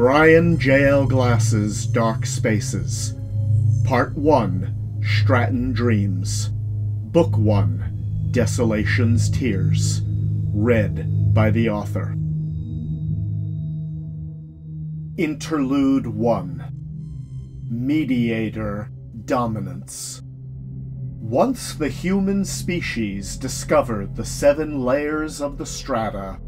Bryan J.L. Glass's Dark Spaces. Part 1 Stratan Dreams. Book 1 Desolation's Tears. Read by the author. Interlude 1 Mediator Dominance. Once the human species discovered the seven layers of the strata,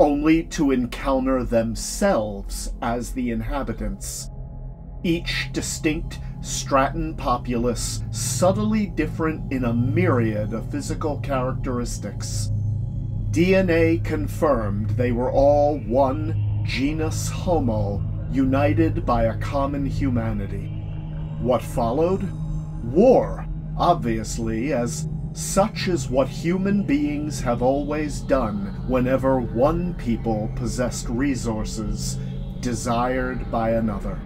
only to encounter themselves as the inhabitants. Each distinct Stratan populace subtly different in a myriad of physical characteristics. DNA confirmed they were all one genus Homo, united by a common humanity. What followed? War, obviously, as such is what human beings have always done whenever one people possessed resources desired by another.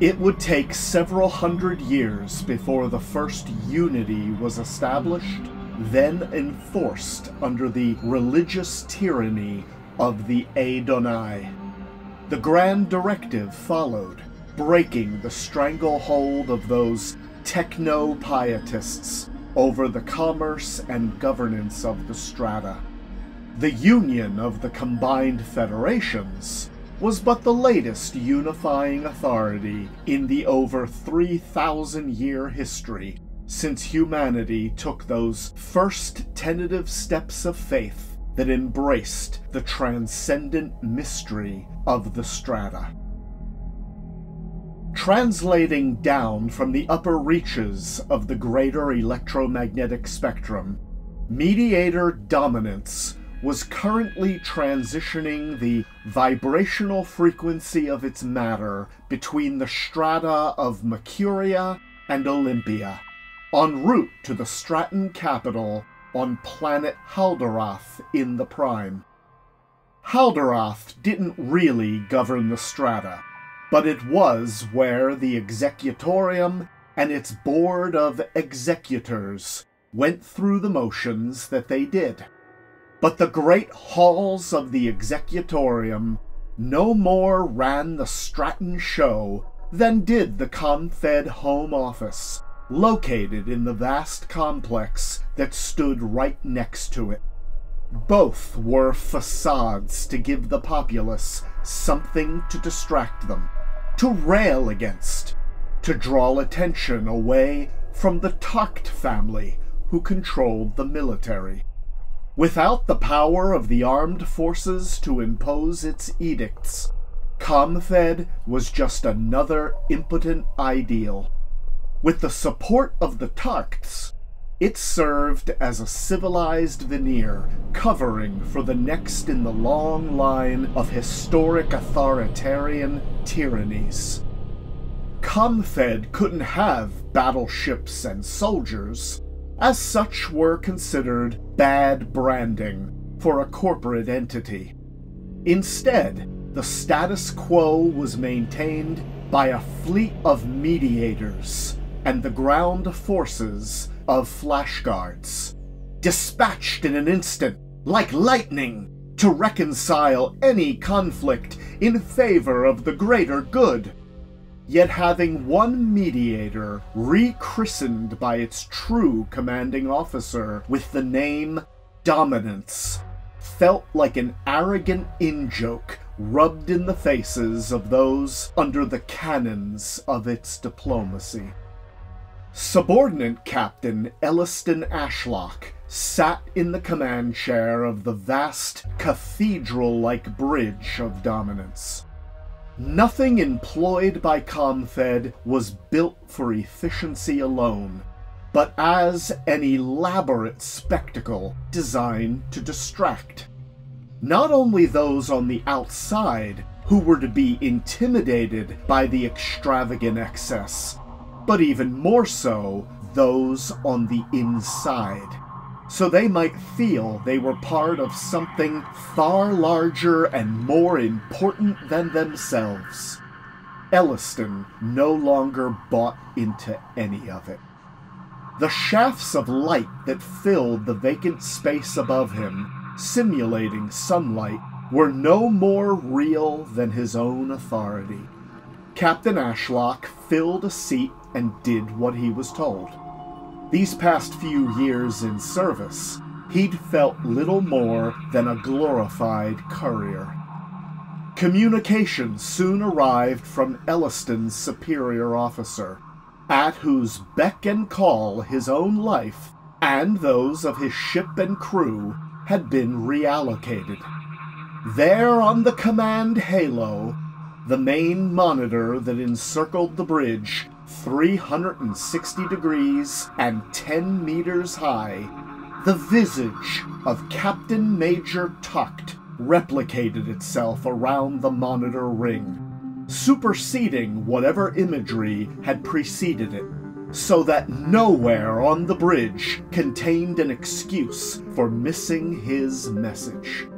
It would take several hundred years before the first unity was established, then enforced under the religious tyranny of the Adonai. The Grand Directive followed, breaking the stranglehold of those techno-pietists over the commerce and governance of the strata. The union of the combined federations was but the latest unifying authority in the over 3,000 year history since humanity took those first tentative steps of faith that embraced the transcendent mystery of the strata. Translating down from the upper reaches of the greater electromagnetic spectrum, mediator dominance was currently transitioning the vibrational frequency of its matter between the strata of Mercuria and Olympia, en route to the Stratan capital on planet Haldaroth in the Prime. Haldaroth didn't really govern the strata but it was where the executorium and its board of executors went through the motions that they did. But the great halls of the executorium no more ran the Stratan show than did the Comfed Home Office, located in the vast complex that stood right next to it. Both were facades to give the populace something to distract them to rail against, to draw attention away from the Tucht family who controlled the military. Without the power of the armed forces to impose its edicts, Comfed was just another impotent ideal. With the support of the Tuchts, it served as a civilized veneer covering for the next in the long line of historic authoritarian tyrannies. Comfed couldn't have battleships and soldiers, as such were considered bad branding for a corporate entity. Instead, the status quo was maintained by a fleet of mediators and the ground forces of flashguards, dispatched in an instant, like lightning, to reconcile any conflict in favor of the greater good. Yet having one mediator rechristened by its true commanding officer with the name Dominance felt like an arrogant in-joke rubbed in the faces of those under the cannons of its diplomacy. Subordinate Captain Elliston Ashlock sat in the command chair of the vast cathedral-like bridge of dominance. Nothing employed by Comfed was built for efficiency alone, but as an elaborate spectacle designed to distract. Not only those on the outside who were to be intimidated by the extravagant excess, but even more so those on the inside. So they might feel they were part of something far larger and more important than themselves. Elliston no longer bought into any of it. The shafts of light that filled the vacant space above him, simulating sunlight, were no more real than his own authority. Captain Ashlock filled a seat and did what he was told. These past few years in service, he'd felt little more than a glorified courier. Communication soon arrived from Elliston's superior officer, at whose beck and call his own life and those of his ship and crew had been reallocated. There on the command halo, the main monitor that encircled the bridge 360 degrees and 10 meters high, the visage of Captain Major Tucht replicated itself around the monitor ring, superseding whatever imagery had preceded it, so that nowhere on the bridge contained an excuse for missing his message.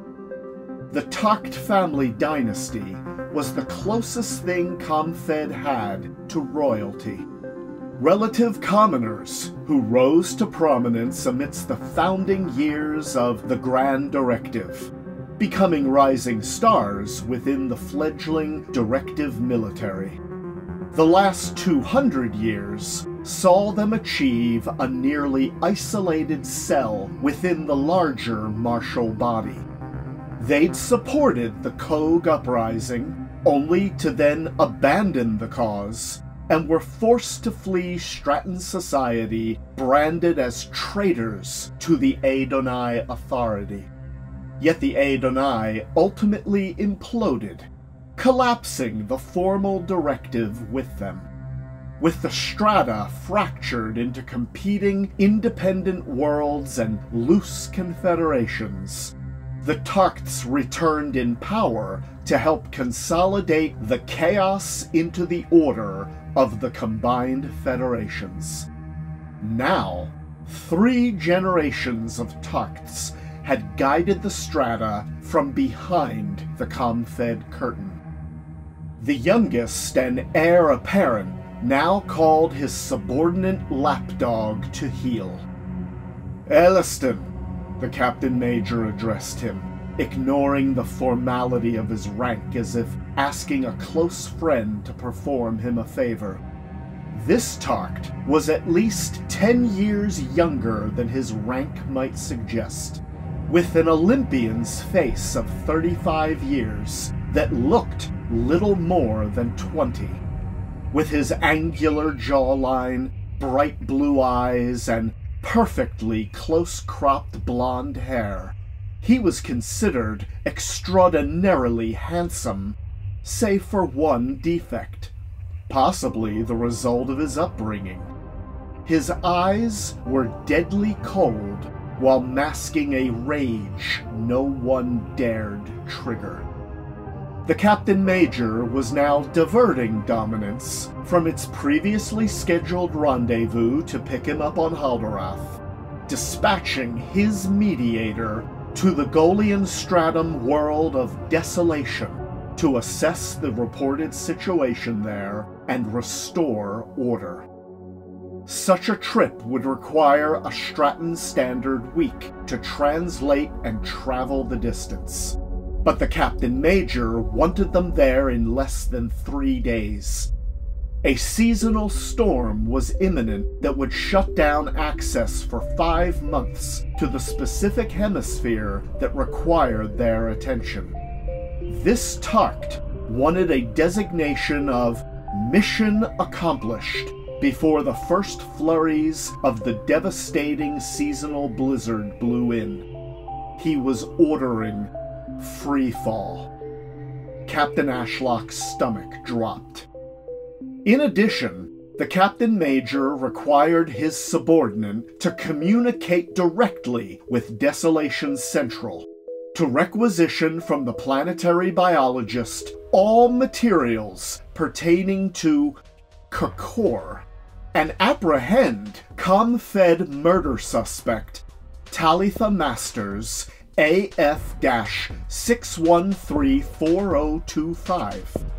The Tucht family dynasty was the closest thing Comfed had to royalty. Relative commoners who rose to prominence amidst the founding years of the Grand Directive becoming rising stars within the fledgling directive military. The last 200 years saw them achieve a nearly isolated cell within the larger martial body. They'd supported the Kog uprising, only to then abandon the cause, and were forced to flee Stratan society, branded as traitors to the Adonai authority. Yet the Adonai ultimately imploded, collapsing the formal directive with them. With the strata fractured into competing independent worlds and loose confederations, the Tuchts returned in power to help consolidate the chaos into the order of the combined federations. Now, three generations of Tuchts had guided the strata from behind the Comfed curtain. The youngest and heir apparent now called his subordinate lapdog to heel. Elliston, the captain major addressed him, ignoring the formality of his rank as if asking a close friend to perform him a favor. This Tucht was at least ten years younger than his rank might suggest with an Olympian's face of 35 years that looked little more than 20. With his angular jawline, bright blue eyes, and perfectly close cropped blonde hair, he was considered extraordinarily handsome, save for one defect, possibly the result of his upbringing. His eyes were deadly cold while masking a rage no one dared trigger. The Captain Major was now diverting Dominance from its previously scheduled rendezvous to pick him up on Haldaroth, dispatching his mediator to the Golian Stratum world of desolation to assess the reported situation there and restore order. Such a trip would require a Stratan Standard week to translate and travel the distance. But the Captain Major wanted them there in less than three days. A seasonal storm was imminent that would shut down access for five months to the specific hemisphere that required their attention. This Tucht wanted a designation of Mission Accomplished before the first flurries of the devastating seasonal blizzard blew in. He was ordering free fall. Captain Ashlock's stomach dropped. In addition, the captain major required his subordinate to communicate directly with Desolation Central, to requisition from the planetary biologist all materials pertaining to Kakor and apprehend com-fed murder suspect Talitha Masters AF 6134025.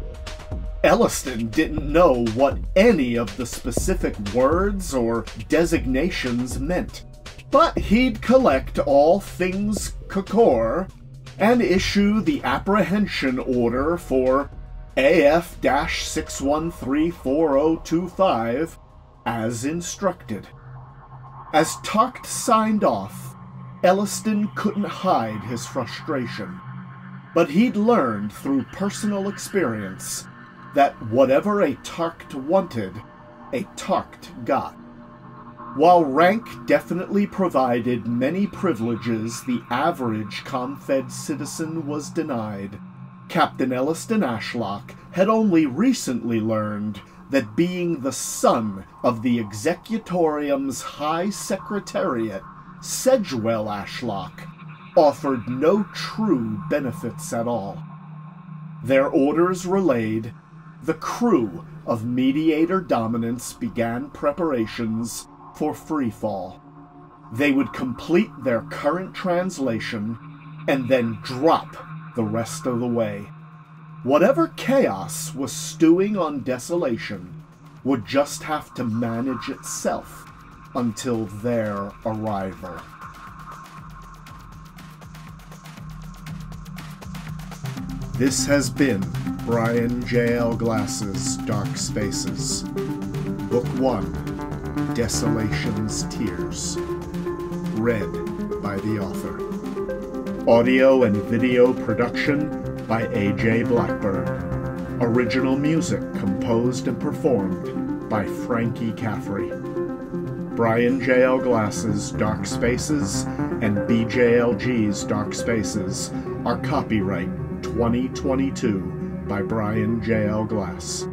Elliston didn't know what any of the specific words or designations meant, but he'd collect all things Kakor and issue the apprehension order for AF 6134025 as instructed. As Tucht signed off, Elliston couldn't hide his frustration. But he'd learned through personal experience that whatever a Tucht wanted, a Tucht got. While rank definitely provided many privileges the average Comfed citizen was denied, Captain Elliston Ashlock had only recently learned that being the son of the Executorium's High Secretariat, Sedgewell Ashlock, offered no true benefits at all. Their orders relayed, the crew of Mediator Dominance began preparations for freefall. They would complete their current translation and then drop the rest of the way. Whatever chaos was stewing on desolation would just have to manage itself until their arrival. This has been Bryan J.L. Glass's Dark Spaces, Book 1 Desolation's Tears, read by the author. Audio and video production by A.J. Blackburn. Original music composed and performed by Frankie Caffrey. Bryan J.L. Glass's Dark Spaces and BJLG's Dark Spaces are copyright 2022 by Bryan J.L. Glass.